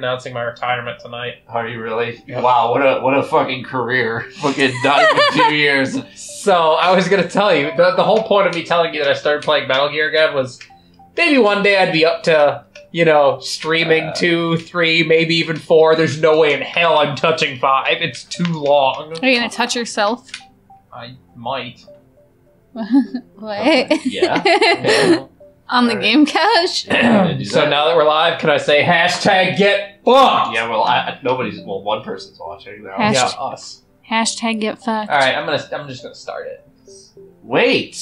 announcing my retirement tonight. Are you really? Yeah. Wow, what a what a fucking career! Fucking done even two years. So I was gonna tell you the, the whole point of me telling you that I started playing Metal Gear again was maybe one day I'd be up to you know streaming Uh. two, three, maybe even four. There's no way in hell I'm touching five. It's too long. Are you gonna touch yourself? I might. what? Yeah. On the Alright. game couch? So now that we're live, can I say hashtag get fucked? Yeah, well, I, I- nobody's. Well, one person's watching now. Hash- Yeah, us. Hashtag get fucked. All right, I'm gonna. I'm just gonna start it. Wait,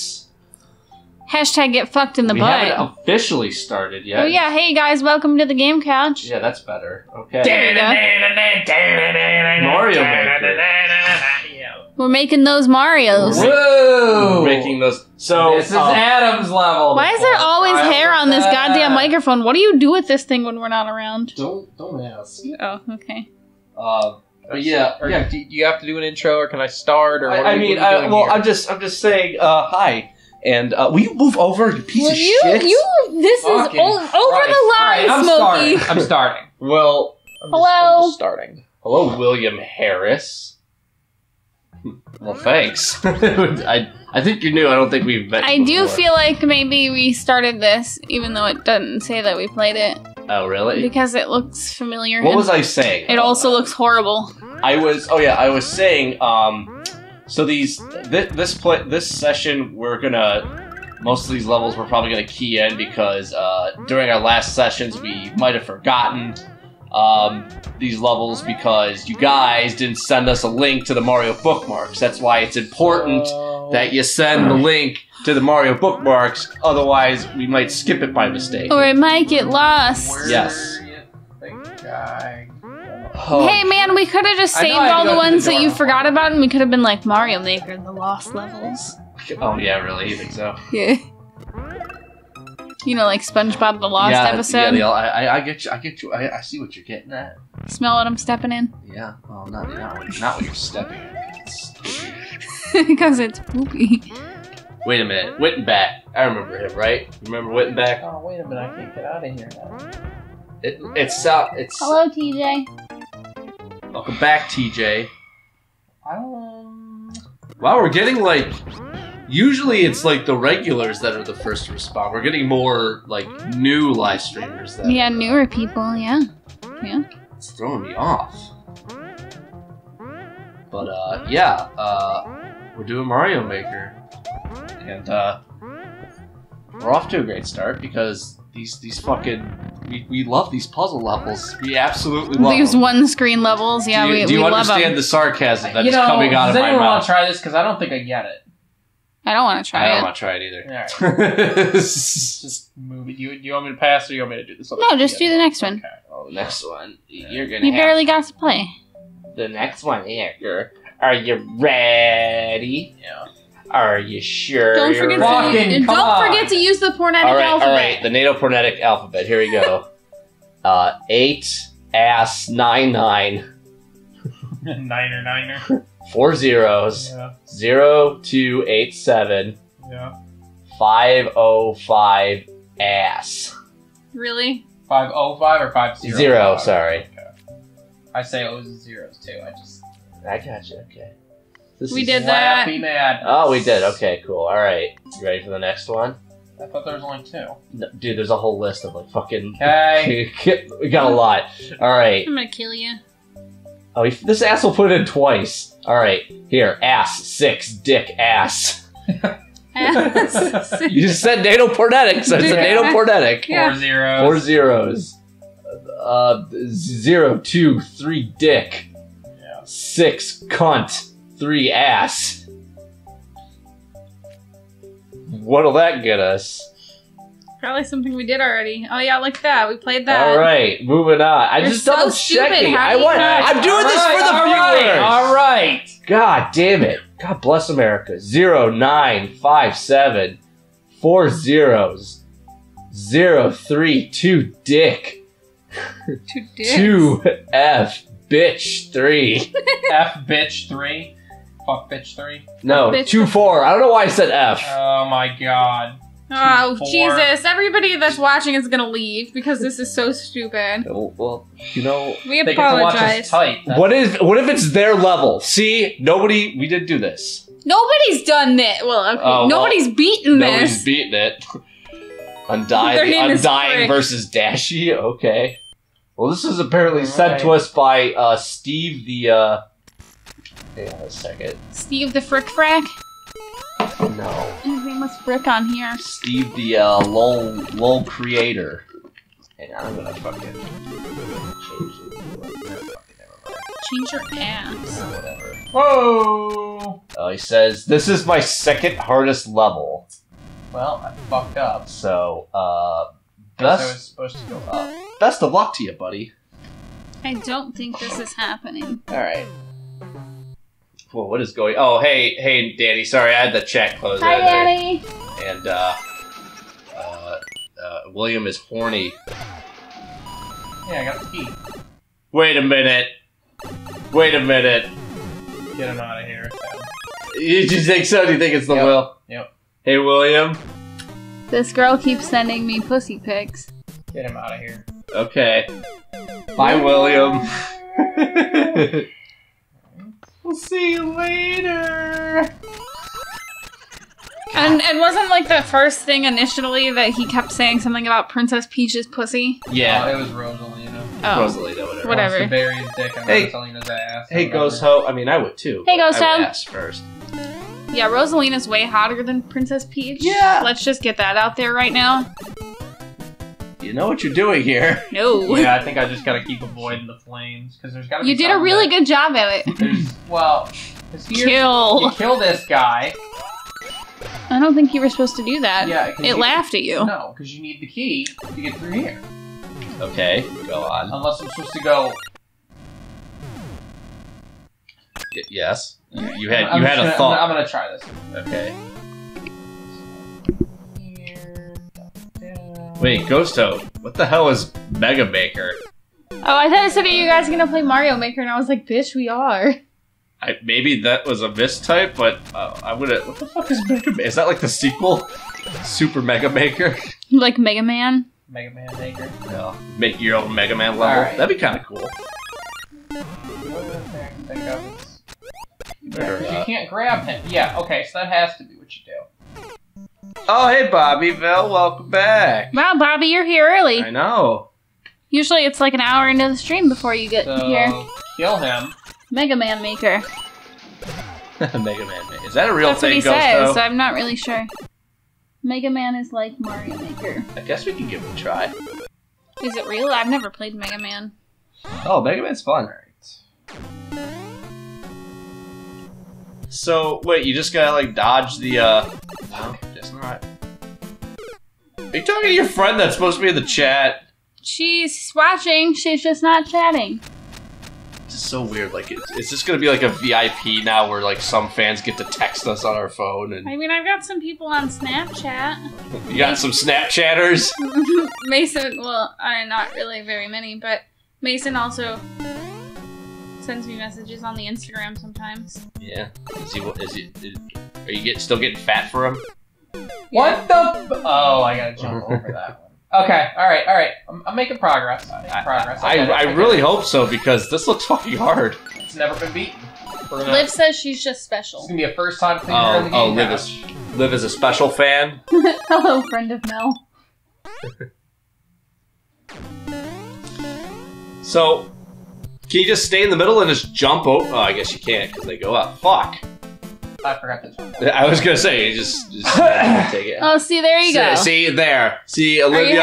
Hashtag get fucked in the we butt. haven't officially started yet. Oh yeah, hey guys, welcome to the game couch. Yeah, that's better. Okay. Mario Maker. We're making those Marios. Whoa! Making those. So this is um, Adam's level. Why is there always hair on this that. goddamn microphone? What do you do with this thing when we're not around? Don't don't ask. Oh, okay. uh, but yeah, Or yeah. do you have to do an intro, or can I start? Or what I, are I we- mean, what are we I, well, here? I'm just, I'm just saying, uh, hi, and uh, will you move over, you piece Well, of you, shit? you, this is o- over Christ. the line, Alright, I'm Smokey. starting. I'm starting. Well, I'm Hello? Just, I'm just starting. hello, William Harris. Well, thanks. I, I think you're new. I don't think we've met. I do before. feel like maybe we started this, even though it doesn't say that we played it, Oh, really? because it looks familiar. What was I saying? It also looks horrible. I was. Oh yeah, I was saying. Um, so these th- this play this session we're gonna most of these levels we're probably gonna key in because uh, during our last sessions we might have forgotten um, these levels because you guys didn't send us a link to the Mario bookmarks. That's why it's important that you send the link to the Mario bookmarks. Otherwise, we might skip it by mistake. Or it might get lost. Yes. do you think I- Oh, Hey man, we could have just saved all the ones do that you forgot about, and we could have been like Mario Maker, the lost levels. oh yeah, really? You think so? Yeah. You know, like SpongeBob the Lost yeah, episode. Yeah, the- I, I, I get you. I get you. I, I see what you're getting at. Smell what I'm stepping in, Yeah, well, not not when, not when you're stepping. It's- because it's poopy. Wait a minute, Wittenback. I remember him, right? You remember Wittenback? Oh wait a minute! I can't get out of here now. It, it's uh, it's. Hello, TJ. Welcome back, TJ. Um, Wow, we're getting like. Usually, it's like the regulars that are the first to respond. We're getting more like new live streamers. That Yeah, newer people. Yeah. Yeah. It's throwing me off. But uh, yeah, uh, we're doing Mario Maker, and uh, we're off to a great start because these these fucking we, we love these puzzle levels. We absolutely love These them. one screen levels. Yeah, do you, we, do you we love understand them. the sarcasm that's you know, coming out of my anyone want mouth? to try this? Because I don't think I get it. I don't want to try it. I don't it. want to try it either. All right, just move it. You, you want me to pass, or you want me to do this? No, just do the next one. Okay. Oh, the next one you're gonna You have barely got to play. the next one here. Are you ready? Yeah. Are you sure? Don't you're forget ready? Fucking to come don't on. forget to use the phonetic All right, alphabet. all right. The NATO phonetic alphabet. Here we go. uh, eight ass nine nine niner, niner. four zeros Yeah, zero two eight seven yeah. five oh five ass Really? Five oh five or five zero. Zero, five? sorry. Okay. I say O's and zeros too. I just I got you. Okay. This We is- did that. Slappy mad. Oh, we did. Okay, cool. All right. You ready for the next one? I thought there was only two. No, dude, there's a whole list of like fucking. Okay. we got a lot. All right. I'm gonna kill you. Oh, he, this asshole put it in twice. All right. Here, ass six, dick ass. You just said NATO pornetic, so it's a Yeah. NATO pornetic. Yeah. Four zeros. Four zeros. Uh, zero, two, three, dick. Yeah. Six, cunt. Three, ass. What'll that get us? Probably something we did already. Oh yeah, like that. We played that. All right, moving on. I You're just so double checking. I want. I'm doing this All for the right, viewers. All right. God damn it. God bless America. Zero nine five seven four zeros. Zero three two dick. Two dicks. Two F bitch three. F bitch three. Fuck bitch three. No, Bitch. two four. I don't know why I said F. Oh my god. Oh, Four. Jesus. Everybody that's watching is going to leave because this is so stupid. Well, well, you know, We They get to watch us apologize. What is what if it's their level? See, nobody. We did do this. Nobody's done this. Well, okay. Oh, well, Nobody's beaten Nobody's this. beating it. Undying, Their name Undying Frick. versus Dashy. Okay. Well, this is apparently sent to us by uh, Steve the. Uh... Hang on a second. Steve the Frick Frack. No. His name was Frick on here. Steve the uh, lol lol creator. Hang on, I'm gonna fucking change it. Change your ass. Whatever. Whoa! Uh, he says this is my second hardest level. Well, I fucked up. So, uh, Guess I was best supposed to go up. best of luck to you, buddy. I don't think this is happening. All right. Well, what is going? Oh, hey, hey, Danny. Sorry, I had the chat closed. Hi, I- I- And uh, uh, uh, William is horny. Yeah, I got the key. Wait a minute. Wait a minute. Get him out of here. You just think so? Do you think it's the Yep. will? Yep. Hey, William. This girl keeps sending me pussy pics. Get him out of here. Okay. Bye, William. we'll see you later. And and wasn't like the first thing initially that he kept saying something about Princess Peach's pussy? Oh, Yeah. it was Rosalina. Oh. Rosalina, whatever. Whatever. To bury his dick in Hey. Rosalina's ass. Hey, Ghost Ho. I mean, I would too. Hey, but Ghost I would Ho. ask first. Yeah, Rosalina's way hotter than Princess Peach. Yeah. Let's just get that out there right now. You know what you're doing here. No. Yeah, I think I just gotta keep avoiding the flames because there's gotta. You be did a really that- good job at it. There's well, 'cause here Kill. you kill this guy. I don't think you were supposed to do that. Yeah, It you- laughed at you. No, because you need the key to get through here. Okay, go on. Unless I'm supposed to go. Y- yes. You, you I'm- had I'm you just had a gonna- thought. I'm, gonna try this. Okay. Wait, Ghosto, what the hell is Mega Maker? Oh, I thought it said that you guys are gonna play Mario Maker, and I was like, bitch, we are. I, maybe that was a mistype, but uh, I would have. What the fuck is Mega Maker? Is that like the sequel? Super Mega Maker? Like Mega Man. Mega Man Maker. No. Make your own Mega Man level? Alright. That'd be kind of cool. The only other thing I can think of is- Better, uh, you can't grab him. Yeah, okay, so that has to be what you do. Oh, hey, Bobby Bell, welcome back. Wow, Bobby, you're here early. I know. Usually it's like an hour into the stream before you get So here. kill him. Mega Man Maker. Mega Man. Maker. Is that a real That's what thing, he says. I'm not really sure. Mega Man is like Mario Maker. I guess we can give it a try. Is it real? I've never played Mega Man. Oh, Mega Man's fun. Right. So wait, you just gotta like dodge the uh no, not. Are you talking to your friend that's supposed to be in the chat? She's watching, she's just not chatting. It's just so weird. Like, it's, it's just gonna be like a VIP now, where like some fans get to text us on our phone, and I mean, I've got some people on Snapchat. you got some Snapchatters. Mason, well, I not really very many, but Mason also sends me messages on the Instagram sometimes. Yeah. Is he? Is he? Is, are you get, still getting fat for him? What the? F- oh, I gotta jump over that one. Okay, all right, all right. I'm, I'm making progress. I'm making progress. I, get it, I get really it. hope so because this looks fucking hard. It's never been beaten. We're gonna, Liv says she's just special. It's gonna be a first time cleaner Oh, in the oh, game. oh, Liv now. is Liv is a special fan. Hello, friend of Mel. So, can you just stay in the middle and just jump over? Oh, I guess you can't because they go up. Fuck. I forgot to jump. I was gonna say, you just, just take it. Oh, see, there you go. See, see, there. See, Olivia,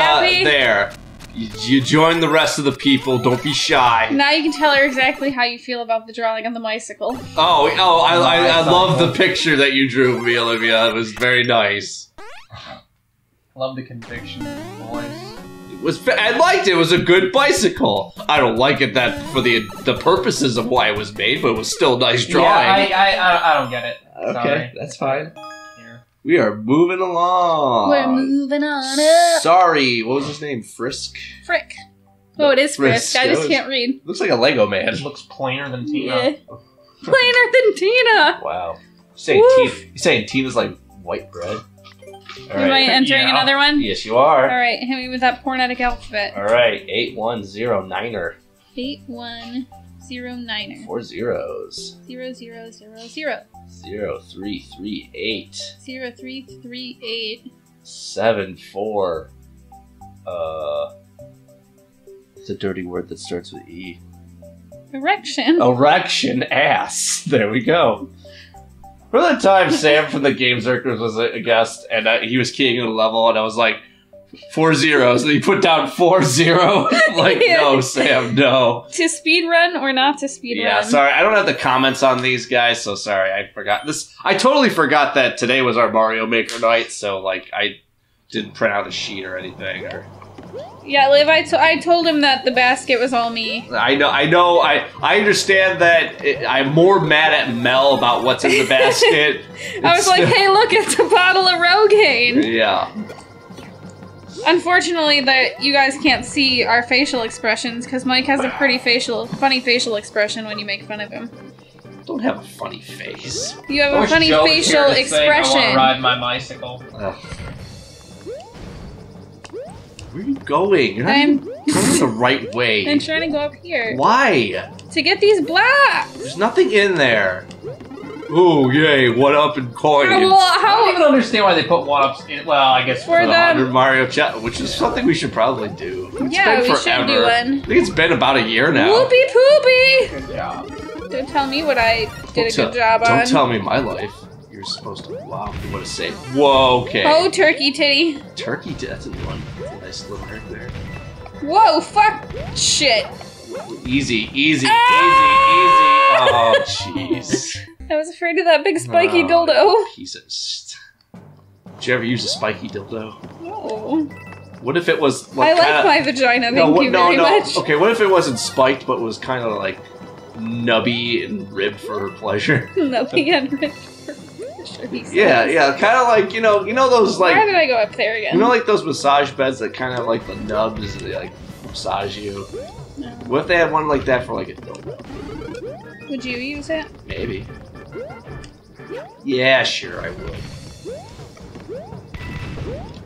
there. You, you join the rest of the people. Don't be shy. Now you can tell her exactly how you feel about the drawing on the bicycle. Oh, oh, I, I, I love the picture that you drew of me, Olivia. It was very nice. Love the conviction in your voice. It was. I liked it. It was a good bicycle. I don't like it that for the the purposes of why it was made, but it was still a nice drawing. Yeah, I, I, I, I don't get it. okay, Sorry. that's fine. Here. We are moving along. We're moving on up. Sorry, what was his name? Frisk. Frick. Oh, it is Frisk, Frisk. I just was- can't read. Looks like a Lego man. It looks plainer than Tina. Yeah. Plainer than Tina. Wow. You saying Woof. Tina? You saying Tina's like white bread? All Am I entering Yeah. another one? Yes, you are. All right, hit me with that pornetic alphabet. All right. Eight one zero niner. Eight one zero niner Four zeros. zero zero zero zero Zero three three eight. zero three three eight. Seven four. Uh. It's a dirty word that starts with E. Erection. Erection ass. There we go. For the time Sam from the Game Zerkers was a guest, and uh, he was keying in a level, and I was like, four zeros, and he put down four zero. Like, no, Sam, no. To speed run or not to speed Yeah, run? sorry, I don't have the comments on these guys, so sorry, I forgot this. I totally forgot that today was our Mario Maker night, so like I didn't print out a sheet or anything. Or Yeah, Liv, I, to- I told him that the basket was all me. I know, I know, I I understand that it, I'm more mad at Mel about what's in the basket. I was like, hey, look, it's a bottle of Rogaine. yeah. Unfortunately, that you guys can't see our facial expressions because Mike has a pretty facial, funny facial expression when you make fun of him. Don't have a funny face. You have I a wish funny Joe was facial to say, I want expression. to ride my bicycle. Ugh. Where are you going? You're not I'm, going the right way. I'm trying to go up here Why? to get these blocks. There's nothing in there. Ooh, yay, one up in coins. How, well, I don't even understand why they put one ups in. Well, I guess For For the the- 100 Mario chat, which is something we should probably do. It's Yeah, been we should do one. I think it's been about a year now. whoopee poopy? Good job. Don't tell me what I did a Don't good job on. Don't tell me my life. You're supposed to. Wow, what to say? Whoa, okay. Oh, turkey titty. Turkey, t- that's a one. That's a nice little right there. Whoa, fuck shit. Easy, easy, Ah! easy, easy. Oh, jeez. I was afraid of that big spiky Oh, dildo. Piece of. St- Did you ever use a spiky dildo? No. What if it was like, I like like kinda- my vagina, thank no, what, you no, very no. much. Okay, what if it wasn't spiked but was kind of like nubby and ribbed for her pleasure? Nothing had Sure, he Yeah, says. yeah, kind of like you know, you know those Why like did I go up there again? you know like those massage beds that kind of like the nubs they like massage you. No. What if they had one like that for like a dildo? Would you use it? Maybe. Yeah, sure, I would.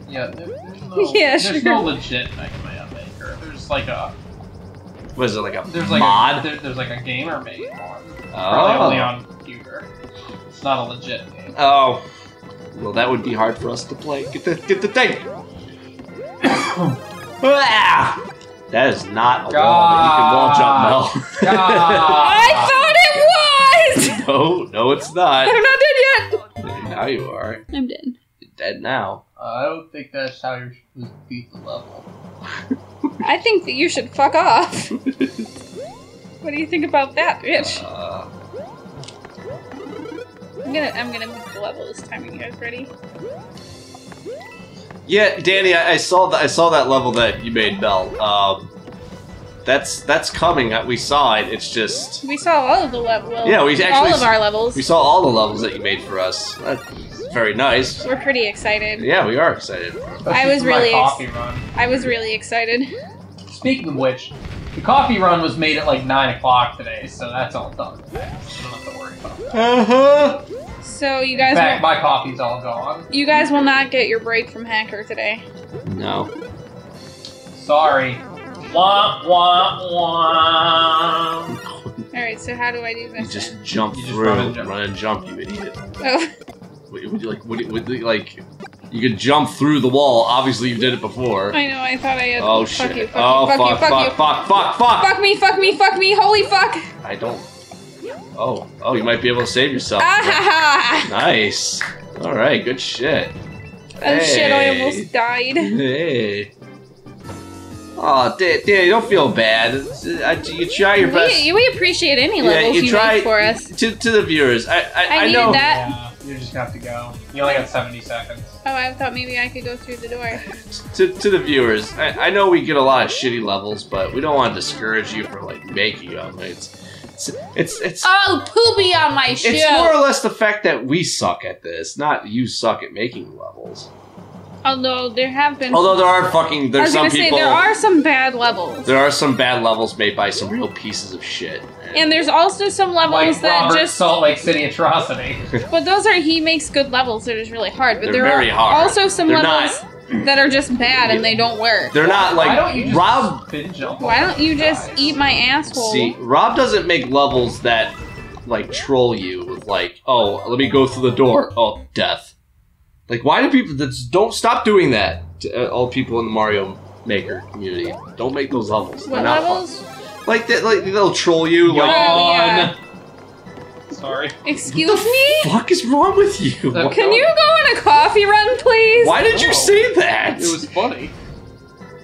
Yeah, there, there's no, Yeah, there's sure. no legit Mega Man Maker. There's like a What is it like a there's like mod? A, there, there's like a gamer made one. Oh. Probably oh. only on computer. It's not a legit game. Oh. Well, that would be hard for us to play. Get the get the thing. Ah! That is not a wall that you can wall jump, Mel. I thought it was! no, no, it's not. I'm not dead yet! now you are. I'm dead. You're dead now. Uh, I don't think that's how you're supposed to beat the level. I think that you should fuck off. what do you think about that, bitch? I'm gonna I'm gonna move the level this time. Are you guys ready? yeah, Danny, I, I saw that. I saw that level that you made, Mel. Um, that's that's coming. Uh, We saw it. It's just We saw all of the levels. Yeah, we actually all of our levels. we saw all the levels that you made for us. That's very nice. We're pretty excited. Yeah, we are excited. I was really ex- I was really excited. Speaking of which, the coffee run was made at like nine o'clock today, so that's all done. So don't have to worry about that. Uh huh. So you In guys fact, will, my coffee's all gone. you guys will not get your break from Hacker today. No. Sorry. Wah wah wah. All right. So how do I do You this? just jump You just through, run and jump. run and jump, you idiot. oh, Would, would you like? Would, would, like? You could jump through the wall. Obviously, you did it before. I know. I thought I had. Oh fuck shit! You, fuck oh you, fuck, fuck! you, fuck, fuck! you. Fuck! Fuck! Fuck! Fuck me! Fuck me! Fuck me! Holy fuck! I don't. Oh, oh! You might be able to save yourself. Ah ha ha! Nice. All right. Good shit. Oh shit! I almost died. Hey. Oh, Dan, Dan, don't feel bad. You try your best. We, we appreciate any Yeah, levels you you, try- make for us. To, to the viewers, I I, I I, needed know. that. Yeah, you just have to go. You only got 70 seconds. Oh, I thought maybe I could go through the door. To, to the viewers, I, I know we get a lot of shitty levels, but we don't want to discourage you for like making them. It's it's it's it's, Oh, poopy on my shoe! it's more or less the fact that we suck at this, not you suck at making levels. Although there have been. Although there are fucking I there's was some gonna say people there are some bad levels, there are some bad levels made by some real pieces of shit. and there's also some levels Like that Robert just. Salt Lake City Atrocity. But those are he makes good levels that is really hard. But They're there very are hard. also some They're levels that are just bad and they don't work. They're not Why like don't you just Rob spin jump Why don't you just guys? eat my asshole? See, Rob doesn't make levels that like troll you with like, oh, let me go through the door. Oh, death. Like, why do people that's don't stop doing that? To, uh, all people in the Mario Maker community, don't make those levels. They're what not levels? Like that, like they'll troll you. Like, Yeah. Sorry. Excuse me? fuck is wrong with you? That- Can you go on a coffee run, please? Why did you No. say that? It was funny.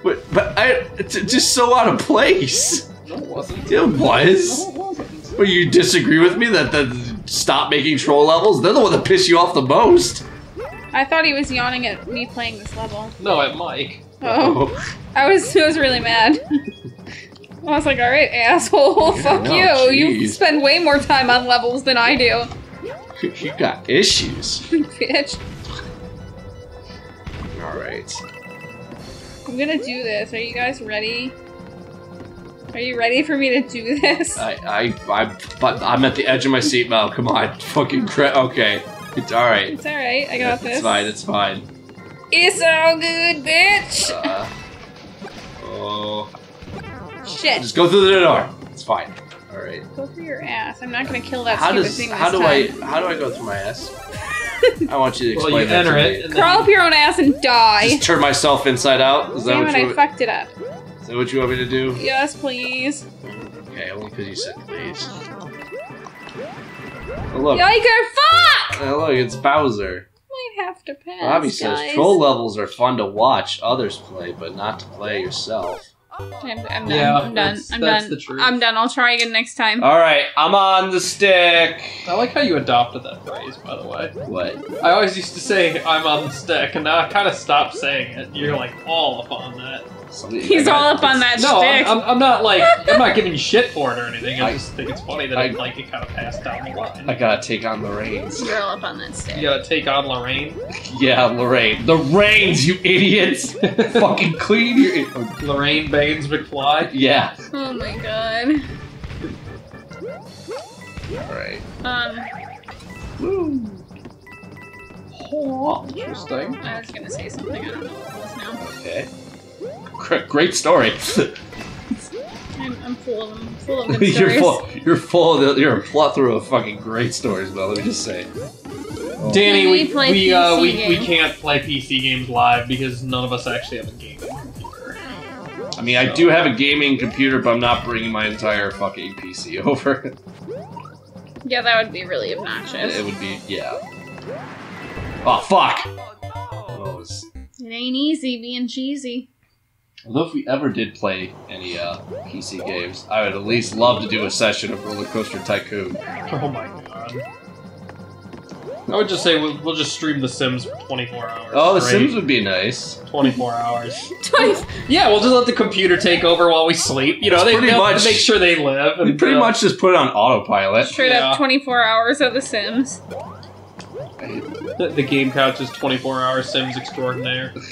but but I it's just so out of place. No, it wasn't. It was. No, it wasn't. Well, you disagree with me that the stop making troll levels? They're the one that piss you off the most. I thought he was yawning at me playing this level. No, at Mike. Oh, oh I was I was really mad. I was like, all right, asshole, fuck no, you. You spend way more time on levels than I do, you got issues. bitch. All right. I'm gonna do this. Are you guys ready? Are you ready for me to do this? I I I but I'm at the edge of my seat, Mel. Come on, fucking cra- okay. It's all right. It's alright, I got It's this. It's fine. It's fine. It's all good, bitch! Uh, oh, Shit. just go through the door. It's fine. All right. Go through your ass. I'm not gonna kill that How stupid does thing this how do time. I how do I go through my ass? I want you to Well, explain you that to enter me. it. And then Crawl up your own ass and die. Just turn myself inside out. Is that Damn what it, you I want, fucked it up. is that what you want me to do? Yes, please. Okay, only because you said please. Oh, look. Yiker, fuck! Oh, look, it's Bowser. Might have to pass. Bobby says guys. troll levels are fun to watch others play, but not to play yourself. I'm, I'm done. Yeah, I'm done. that's- I'm that's done. the truth. I'm done. I'll try again next time. All right, I'm on the stick. I like how you adopted that phrase, by the way. What? I always used to say I'm on the stick, and now I kind of stopped saying it. You're like all up on that. Something- He's I got- all up on that No, stick. I'm, I'm, I'm not like I'm not giving shit for it or anything. I I- just think it's funny that I- it, like it kind of passed down the line. I gotta take on the reins. You're all up on that stick. You gotta take on Lorraine. Yeah, Lorraine. The reins, you idiots! Fucking clean your. Lorraine Baines McFly. Yeah. Oh my god. All right. Um, Oh, interesting. I was gonna say something. I don't know what it was now. Okay. Gr- Great story. I'm, I'm full of them. Full of good you're full. You're full. Of the, you're a plethora of fucking great stories, Mel. Let me just say. Danny, we we play we, uh, we, we can't play PC games live because none of us actually have a gaming computer. I mean, I do have a gaming computer, but I'm not bringing my entire fucking PC over. Yeah, that would be really obnoxious. it would be, yeah. Oh fuck! Oh, it's- It ain't easy being cheesy. Although if we ever did play any uh, PC games, I would at least love to do a session of Roller Coaster Tycoon. Oh my god. I would just say we'll, we'll just stream The Sims for 24 hours. Oh, The straight. Sims would be nice. 24 hours. Twice. Yeah, we'll just let the computer take over while we sleep. You know, It's they pretty much- make sure they live. We pretty uh, much just put it on autopilot. Straight Yeah. up 24 hours of The Sims. the, the game couch is 24 hour Sims extraordinaire.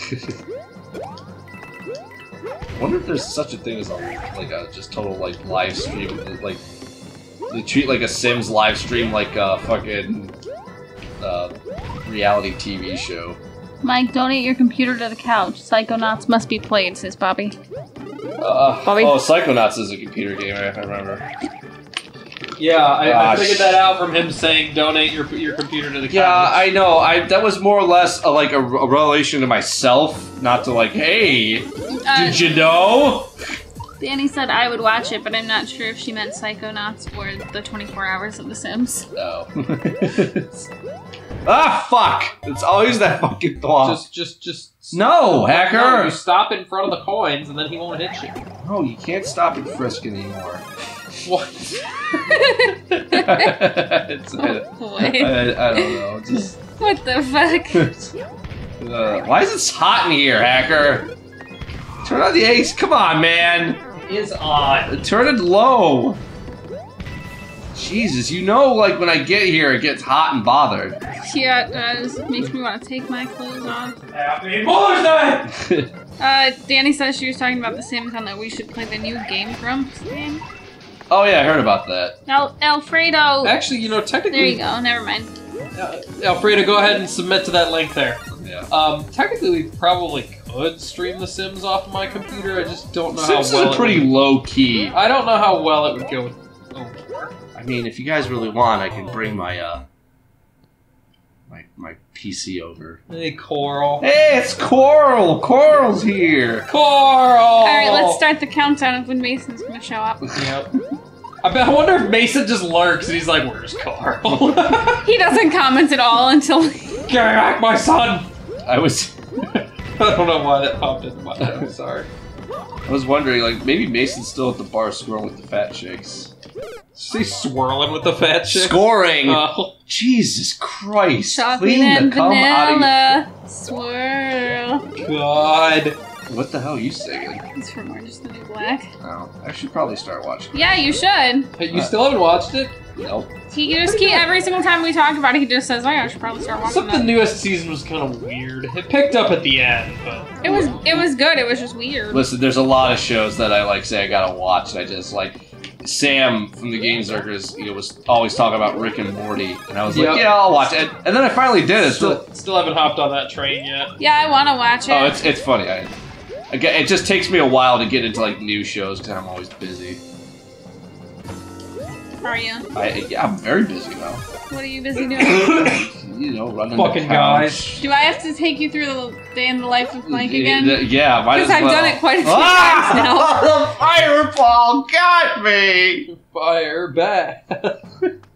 wonder if there's such a thing as a like a just total like live stream like they treat like a Sims live stream like a fucking uh, reality TV show. Mike, donate your computer to the couch. Psychonauts must be played, says Bobby. Uh, Bobby? Oh, Psychonauts is a computer game. I I remember. Yeah, I, I figured that out from him saying donate your your computer to the couch. Yeah, I know. I that was more or less a, like a, a relation to myself, not to like, hey, Uh, did you know? Danny said I would watch it, but I'm not sure if she meant Psychonauts or the 24 hours of The Sims. No. ah, fuck! It's always that fucking thought. Just just just no, No, hacker. you stop in front of the coins and then he won't hit you. No, you can't stop and frisk anymore. What? it's, I, Boy. I, I don't know. Just What the fuck? uh, why is it hot in here, hacker? Turn on the AC. Come on, man. Is on. Turn it low. Jesus, you know, like when I get here, it gets hot and bothered. Yeah, it does. Makes me want to take my clothes off. Happy Mother's Day! Uh, Danny says she was talking about the Sims and that we should play the new Game Grumps game. Oh yeah, I heard about that. Al- Alfredo! Actually, you know, technically. There you go, never mind. uh, Alfredo, go ahead and submit to that link there. Yeah. Um, technically, we probably could stream The Sims off my computer. I just don't know Sims how well. is it pretty low key. I don't know how well it would go with. Oh, I mean, if you guys really want, I can bring my uh my my PC over. hey, Coral. Hey, it's Coral. Coral's here. Coral. Alright, let's start the countdown of when Mason's gonna show up. Yep. I, bet, I wonder if Mason just lurks and he's like, "Where's Carl? He doesn't comment at all until. Get back, my son!" I was I don't know why that popped into my head. I'm sorry. I was wondering, like maybe Mason's still at the bar scoring with the fat chicks. See, swirling with the fat chick. Scoring. Oh, Jesus Christ! Chocolate Clean the and cum out of vanilla. Swirl. God. Your- What the hell are you singing? It's from Orange is the New Black. Oh, I should probably start watching. Yeah, you should. Hey, you still haven't watched it? Nope. He just keep every single time we talk about it, he just says, "Oh yeah, I should probably start watching Except the newest season was kind of weird. It picked up at the end, but It was it was good. It was just weird. Listen, there's a lot of shows that I like say I gotta watch, and I just like. Sam from the Game Circus, you know, was always talking about Rick and Morty, and I was like, Yep. "Yeah, I'll watch it." And then I finally did. It's still, still, still haven't hopped on that train yet. Yeah, I want to watch oh, it. oh, it's it's funny. I, again, it just takes me a while to get into like new shows because I'm always busy. Are you? I yeah, I'm very busy now. What are you busy doing? you know, running Fucking the guys. Do I have to take you through the day in the life of Mike again? Yeah, yeah might Because as I've well. done it quite a few ah! times now. the fireball got me. Fire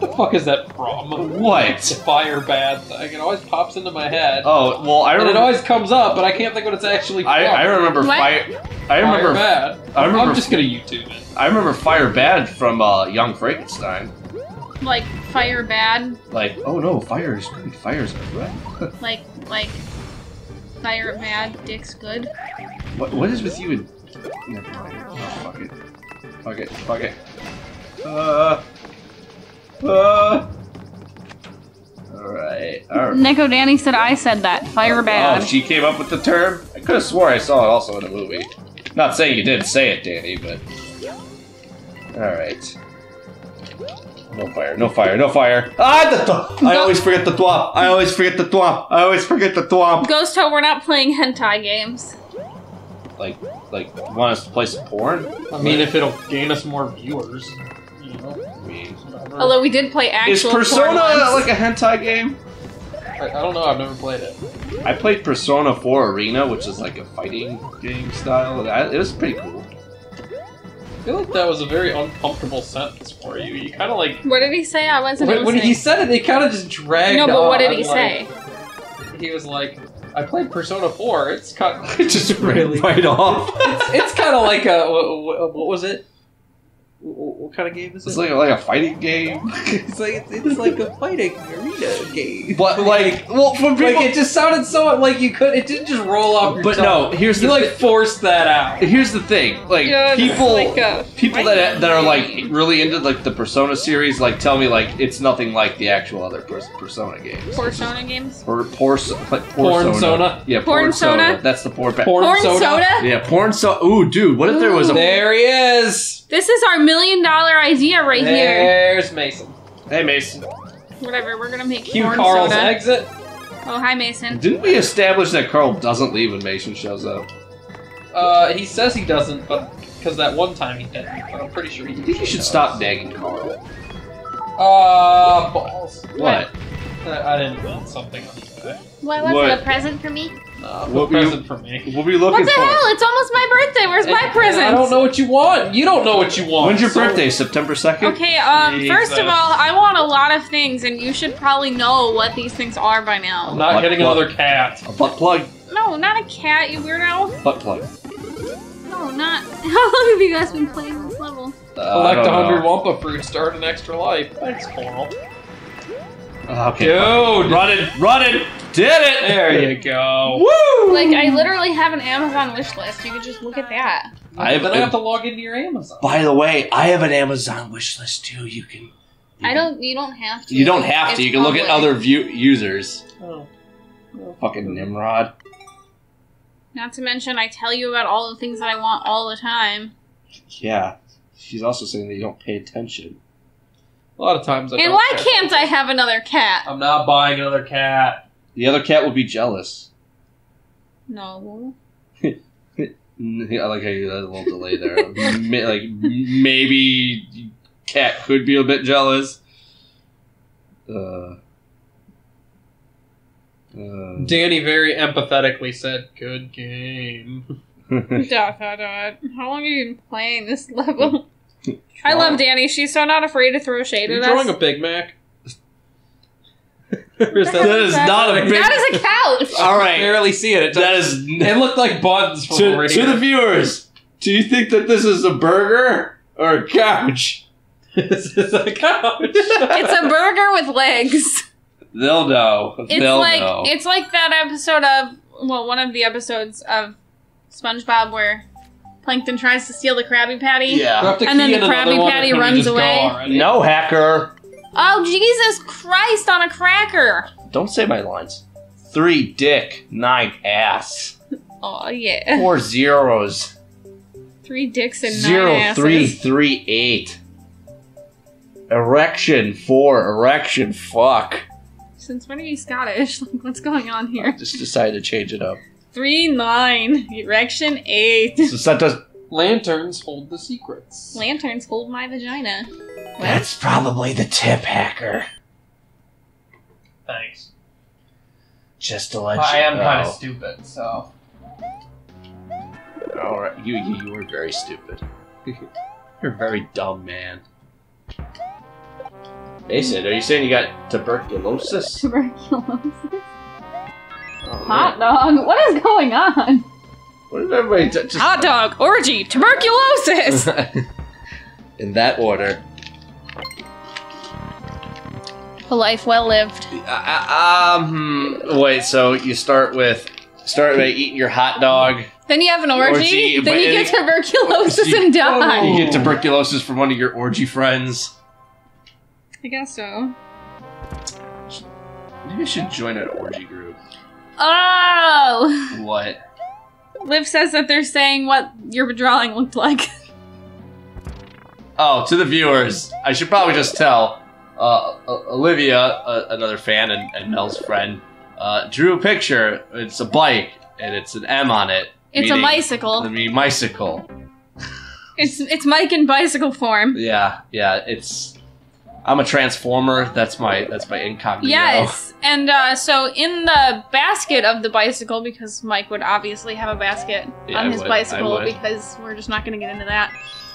bad. the fuck is that from? The What? fire bad thing. It always pops into my head. Oh well, I and it always comes up, but I can't think what it's actually from. I, I remember What? fire. I remember. Fire remember. bad. I remember- I'm just gonna YouTube it. I remember Fire Bad from uh, Young Frankenstein. Like fire bad, Like, oh no, fire is good. Fire is good. like like fire bad, dick's good. what, what is with you and? Never mind. Oh, fuck it. Fuck it. Fuck it. Uh. Uh. All right. All right. Nico Danny said I said that. Fire Oh, she came up with the term. I could have swore I saw it also in a movie. Not saying you didn't say it, Danny, but. All right. No fire, no fire, no fire. Ah, the Thwomp! I always forget the Thwomp. I always forget the Thwomp. I always forget the twamp. Ghost Ho, we're not playing hentai games. Like, like, you want us to play some porn? I mean, if it'll gain us more viewers, you know. I mean, whatever. Although we did play actual is porn Persona once. like a hentai game? I, I don't know. I've never played it. I played Persona 4 Arena, which is like a fighting game style. That- It was pretty cool. I feel like that was a very uncomfortable sentence for you. You kind of like What did he say? I wasn't when, when he said it, it kind of just dragged. no, but what did he like- say? He was like, "I played Persona 4. It's kind It just really right off. it's, it's kind of like a what, what, what was it? What, kind of game is it? It's like like a fighting game. it's like it's, it's like a fighting arena game. But like, well, from people. Like it just sounded so like you could. It didn't just roll off your but tongue. no, here's you the like thi- forced that out. here's the thing. Like Yeah, people, like a people that that are like really into like the Persona series, like tell me like it's nothing like the actual other Pers- Persona games. Persona games. Or por, like, Porn Porn Sona? Yeah, Porn porn soda. Sona? That's the porn. Ba- Porn, Porn soda. soda? Yeah, porn so. Ooh, dude, what if there was a? There he is. This is our million dollar idea right here. There's Mason. Hey, Mason. Whatever, we're gonna make Cue porn Carl's soda. exit. Oh, hi, Mason. Didn't we establish that Carl doesn't leave when Mason shows up? Uh, he says he doesn't, but because that one time he didn't. But I'm pretty sure he. I think you should stop nagging Carl. Uh, balls. What? I, I didn't want something on eBay. What was it, a present for me? No, What a were you- present for me. What were you looking for? What the for? hell? It's almost my birthday. Where's my present? I don't know what you want. You don't know what you want. When's your so- birthday? September second. Okay, um, first of all, I want a lot of things, and you should probably know what these things are by now. I'm not What- getting what? another cat. A butt plug. No, not a cat, you weirdo. Butt plug. No, not. How long have you guys been playing this level? Uh, Collect a hundred know. Wumpa fruit, start an extra life. Thanks, Coral. Uh, okay. Dude. Run it! Run it! Did it! There you go. Woo! Like I literally have an Amazon wish list. You could just look at that. I have, then I have to log into your Amazon. by the way, I have an Amazon wish list too. You can. you I don't. You don't have to. You don't have to. It's You can look at other view users. Oh. Fucking Nimrod. Not to mention, I tell you about all the things that I want all the time. Yeah. She's also saying that you don't pay attention. A lot of times I And don't why care. can't I have another cat? I'm not buying another cat. The other cat would be jealous. No. I like how you had a little delay there. Like maybe cat could be a bit jealous. Uh. Uh, Danny very empathetically said, "Good game." dot dot dot. How long have you been playing this level? I love Danny. She's so not afraid to throw shade You're at drawing us. a Big Mac. Or is That that is not a big. Mac. That is a couch. All I right, barely see it. It, that does- it looked like buns from to, over to here. the viewers. Do you think that this is a burger or a couch? this is a couch. It's a burger with legs. They'll know. It's They'll like know. it's like that episode of well, one of the episodes of SpongeBob where Plankton tries to steal the Krabby Patty. yeah. The And then the Krabby one, Patty runs away. No hacker. Oh Jesus Christ on a cracker! Don't say my lines. Three dick, nine ass. Oh yeah, Four zeros. three dicks and Zero nine asses. three three eight. Erection four. Erection fuck. Since when are you Scottish? Like, what's going on here? Just decided to change it up. Three nine erection eight. So that does. Lanterns hold the secrets. Lanterns hold my vagina. That's probably the tip hacker. Thanks. Just to let I you am know. kind of stupid, so All right, you you, you were very stupid. You're a very dumb man. Mason, are you saying you got tuberculosis? Tuberculosis. Oh, Hot dog. What is going on? What did everybody t- just Hot dog. Orgy. Tuberculosis. in that order? A life well lived. Uh, um, hmm, wait. So you start with start by eating your hot dog. Then you have an orgy. Orgy, then you get tuberculosis You- and die. You get tuberculosis from one of your orgy friends. I guess so. Maybe I should join an orgy group. Oh! What? Liv says that they're saying what your drawing looked like. Oh, to the viewers, I should probably just tell. Uh, Olivia, uh, another fan and, and Mel's friend, uh, drew a picture. It's a bike, and it's an M on it. It's a bicycle. I mean, bicycle. It's it's Mike in bicycle form. Yeah, yeah. It's. I'm a transformer. That's my that's my incognito. Yes, and uh, so in the basket of the bicycle, because Mike would obviously have a basket Yeah, on his would, bicycle, because we're just not going to get into that.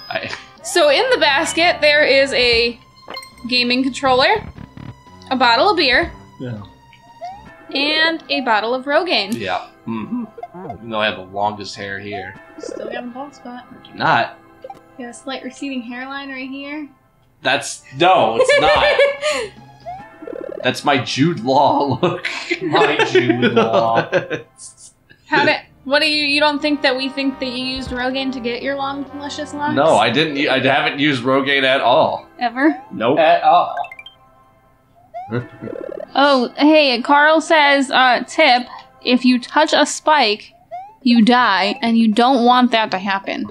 I, So in the basket, there is a gaming controller, a bottle of beer, Yeah. and a bottle of Rogaine. yeah. Mm-hmm. Even though I have the longest hair here, Still got a bald spot. Do not. You have a slight receding hairline right here. That's no, it's not. That's my Jude Law look. My Jude Law. How did? What do you? You don't think that we think that you used Rogaine to get your long, luscious locks? no, I didn't. I haven't used Rogaine at all. ever. Nope. At all. Oh, hey, Carl says, uh, tip, if you touch a spike, you die, and you don't want that to happen.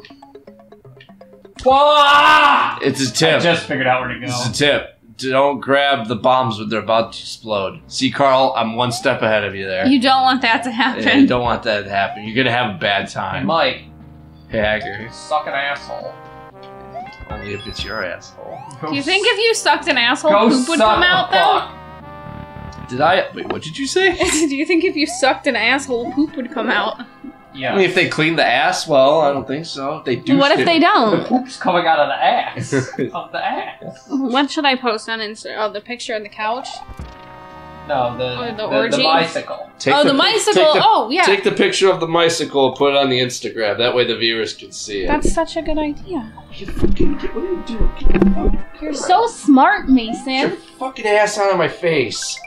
Wah! It's a tip. just figured out where to go. It's a tip. Don't grab the bombs when they're about to explode. See, Carl, I'm one step ahead of you there. You don't want that to Yeah, you don't want that to happen. You're gonna have a bad time. Mike, Hey, Hacker. suck an asshole. Only if it's your asshole. Do you think if you sucked an asshole, Go poop would come out, though? Did I? Wait, what did you say? Do you think if you sucked an asshole, poop would come out? Yeah. I mean, if they clean the ass, well, I don't think so. They do. what if they the don't? poop's coming out of the ass. of the ass. What should I post on Instagram? Oh, the picture on the couch? No, the, oh, Or the the, orgy? bicycle. Take oh, the, pic- bicycle! Take the, oh, yeah. take the picture of the bicycle and put it on the Instagram. That way the viewers can see it. That's such a good idea. You fucking get- what are you doing? You're so smart, Get your Mason. fucking ass out of my face.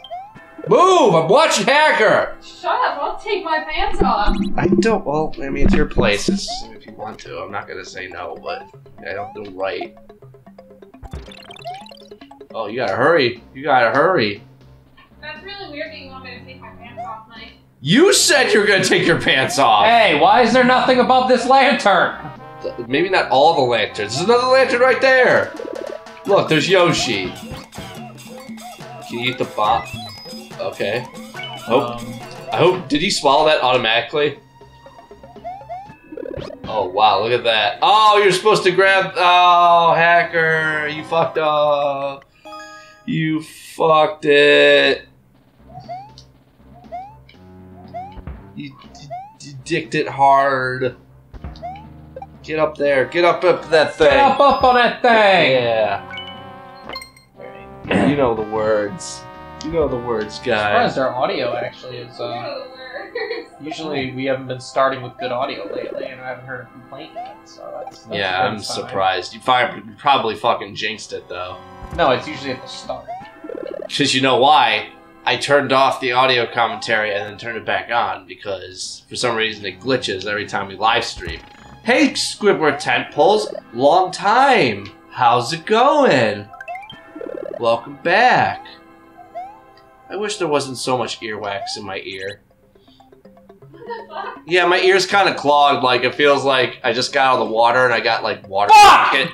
Move! I'm watching Hacker! Shut up! I'll take my pants off. I don't, well, I mean, it's your place it's, if you want to. I'm not gonna say no, but I don't do right. Oh, you gotta hurry. You gotta hurry. That's really weird that you want me to take my pants off, Mike. You said you were gonna take your pants off! Hey, why is there nothing above this lantern? Maybe not all the lanterns. There's another lantern right there! Look, there's Yoshi. Can you eat the bot? Okay. Oh, Um, I hope. Did he swallow that automatically? Oh wow! Look at that. Oh, you're supposed to grab. Oh, hacker! You fucked up. You fucked it. You, d- d- dicked it hard. Get up there. Get up up that thing. get up, up on that thing. Yeah. You know the words. You know the words, guys. Surprised our audio actually is. Uh, usually we haven't been starting with good audio lately, and I haven't heard a complaint yet. So that's, that's Yeah, I'm surprised. You fi- probably fucking jinxed it though. No, it's usually at the start. Because you know why? I turned off the audio commentary and then turned it back on because for some reason it glitches every time we live stream. Hey, Squidward Tentpoles, long time. How's it going? Welcome back. I wish there wasn't so much earwax in my ear. What the fuck? Yeah, my ear's kind of clogged. Like it feels like I just got out of the water and I got like water. Fuck! pocket.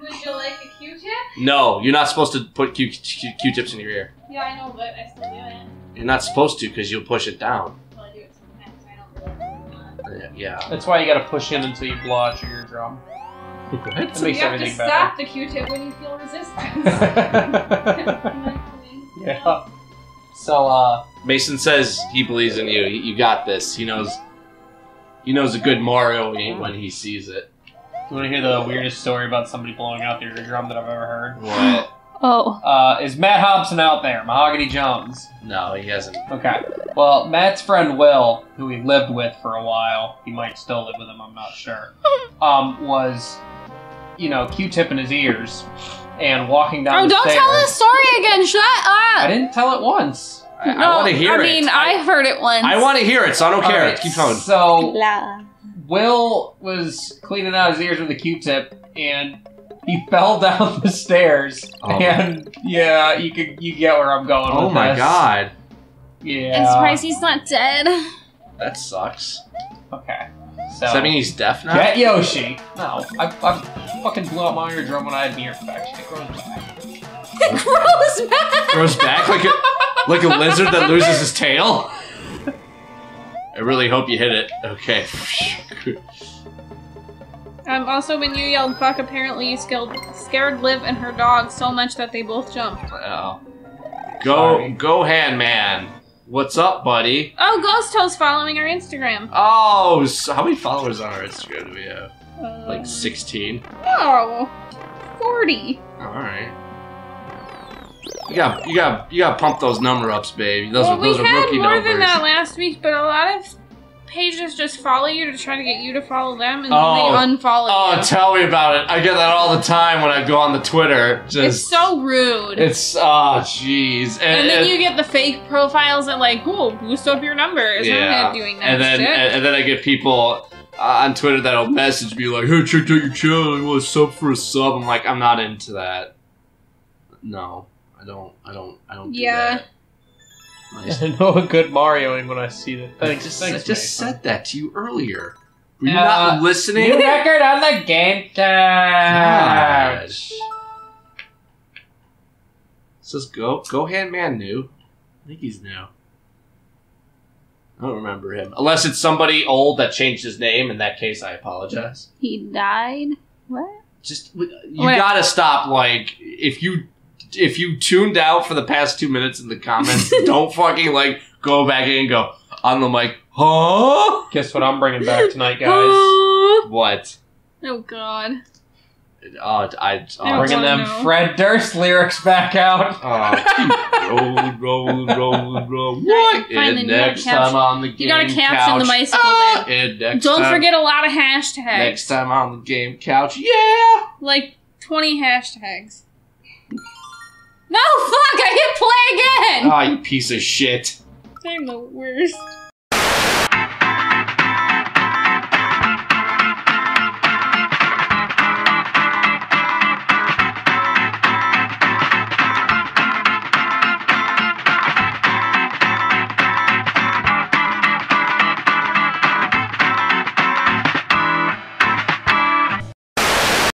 Would you like a Q-tip? No, you're not supposed to put Q- Q- Q-tips in your ear. Yeah, I know, but I still do it. You're not supposed to because you'll push it down. Well, I do it sometimes. I don't really. Uh, yeah. That's why you gotta push in until you blow out your eardrum. That What? makes you have to everything stop the Q-tip when you feel resistance. yeah. So, uh, Mason says he believes in you. You you got this. He knows. He knows a good Mario when he, sees it. you wanna hear the weirdest story about somebody blowing out their eardrum that I've ever heard? What? Oh. Uh, is Matt Hobson out there? Mahogany Jones. No, he hasn't. Okay. Well, Matt's friend Will, who he lived with for a while, he might still live with him, I'm not sure, um, was, you know, Q-tip in his ears and walking down Oh, the don't stairs. tell the story again. Shut up. I didn't tell it once. I, no, want to hear I mean, it. I've heard it once. I want to hear it, so I don't care. Alright, Keep going. So, La. Will was cleaning out his ears with a Q-tip, and he fell down the stairs. Oh. And yeah, you could you get where I'm going. Oh with my this. god, Yeah. I'm surprised he's not dead. that sucks. Okay. So Does that mean he's deaf now? get Yoshi. No, I, I fucking blew out my eardrum when I had an ear infection. It grows back. It grows back. Grows back like a like a lizard that loses his tail. I really hope you hit it. Okay. Um, also, when you yelled fuck, apparently you scared, scared Liv and her dog so much that they both jumped. Oh. Go Sorry. go hand man. What's up, buddy? Oh, Ghost Toes following our Instagram. Oh, so how many followers on our Instagram do we have? Uh, Like 16. Oh, 40. All right. You got you got you got to pump those number ups, baby. Those well, are those we are had rookie more numbers. than that last week, but a lot of pages just follow you to try to get you to follow them, and Oh. then they unfollow Oh, you. Oh, tell me about it. I get that all the time when I go on the Twitter. it's so rude. it's oh jeez. and then you get the fake profiles that like, "Ooh, boost up your numbers." Yeah. doing that and then shit. and, and then I get people uh, on Twitter that'll message me like, "Hey, checked out your channel. You want a sub for a sub?" I'm like, I'm not into that. No, I don't. I don't. I don't. Do Yeah. that. Nice. I know a good Marioing when I see it. I just, thanks, I just said that to you earlier. Were you Uh, not listening? New record on the game couch. Says go go hand man new. I think he's new. I don't remember him. Unless it's somebody old that changed his name. In that case, I apologize. he died. What? Just you Wait. gotta stop. Like if you if you tuned out for the past two minutes in the comments, don't fucking like go back in and go on the mic. Huh? Guess what I'm bringing back tonight, guys? What? Oh God. Oh, I. Oh, I Bringing them know. Fred Durst lyrics back out. Oh, rolling, rolling, rolling, rolling. What? And you gotta next caption- time on the game You gotta caption couch. the bicycle Ah, and next Don't time, forget a lot of hashtags. Next time on the game couch, yeah. Like 20 hashtags. No, fuck! I hit play again! Ha, you piece of shit. I'm the worst.